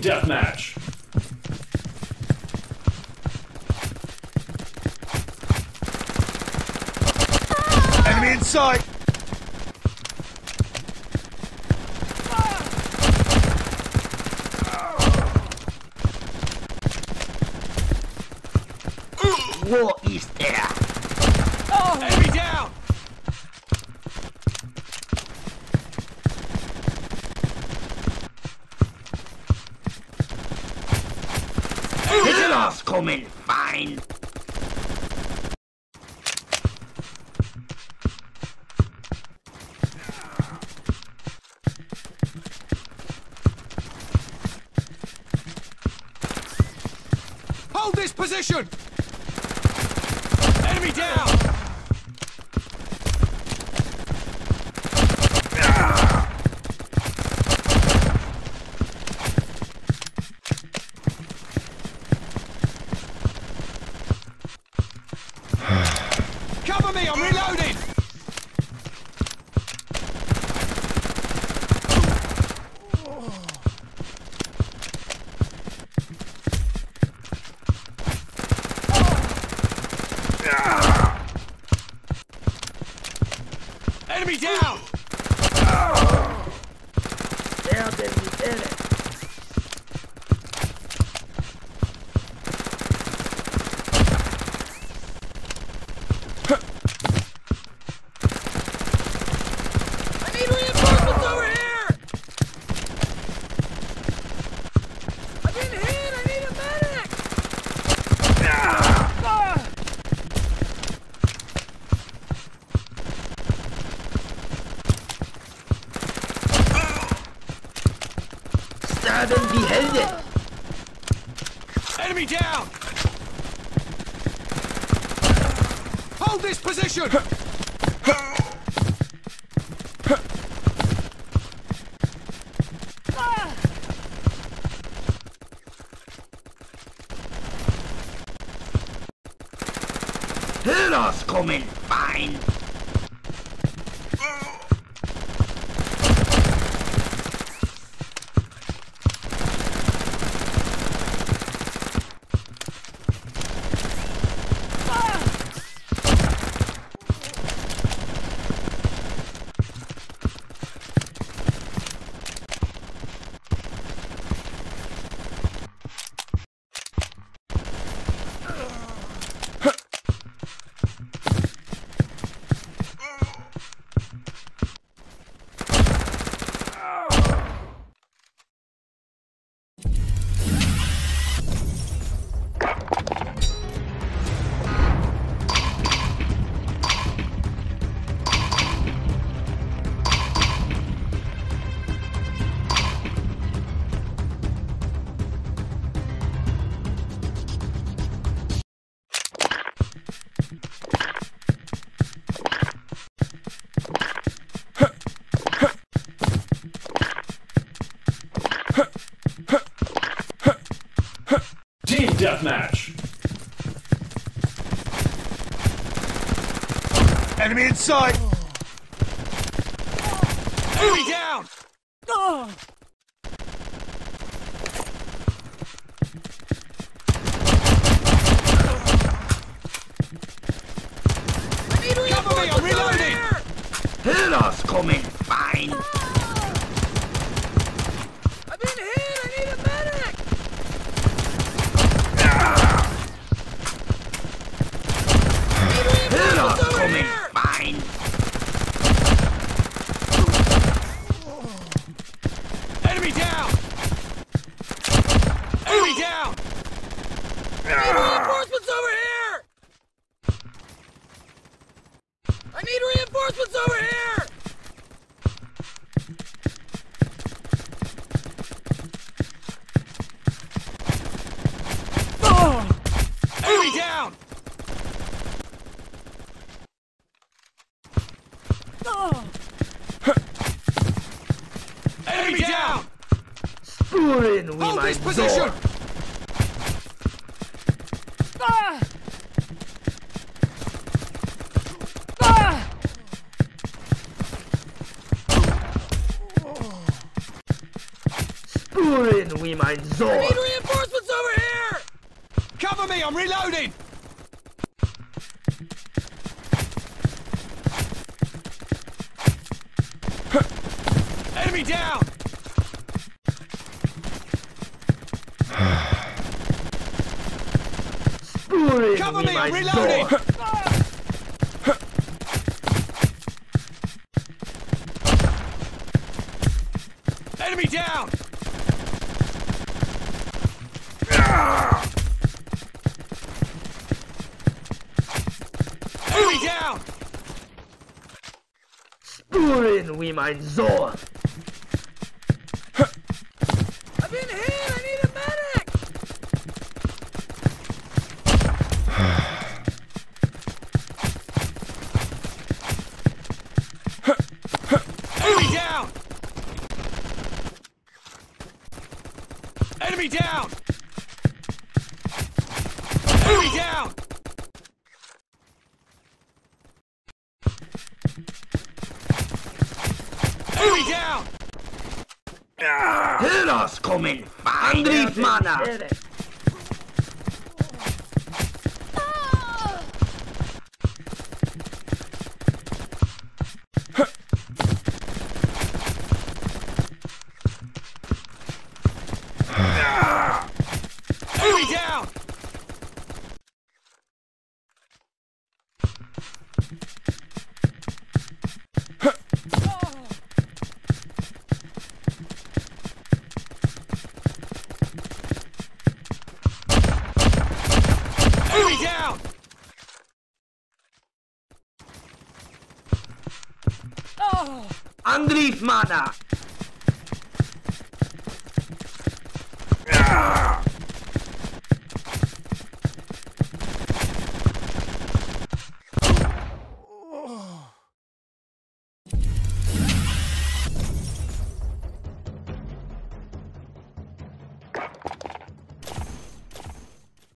Team Deathmatch. Enemy in sight! What is there? Enemy down! Hitler's coming, fine. Hold this position! Enemy down! Cover me, I'm reloading! Enemy down! Der der Militär. I need reinforcements over here! I've been hit! I need a medic! Ah! Sterben die Enemy down! Hold this position! Hitler's coming, fine. Team Enemy in sight! Enemy down! Cover me, I'm reloading! Hitler's coming, fine. I've been hit! I need a medic! Hitler's coming, fine. Enemy down! Enemy down! reinforcements over here! I need reinforcements over here! Enemy down! Enemy down! Spuren wie Hold this position! Sohn. Spuren wie mein Need reinforcements over here! Cover me, I'm reloading! Enemy down! Cover me, I'm reloading! Enemy down! Enemy down! Spuren wie mein Sohn. I've been hit! I need a medic! Enemy down! Enemy down! Enemy down! Enemy down! Hörers kommen fein. Angriffsmanner. Enemy down! Enemy down! Oh! Angriffsmanner.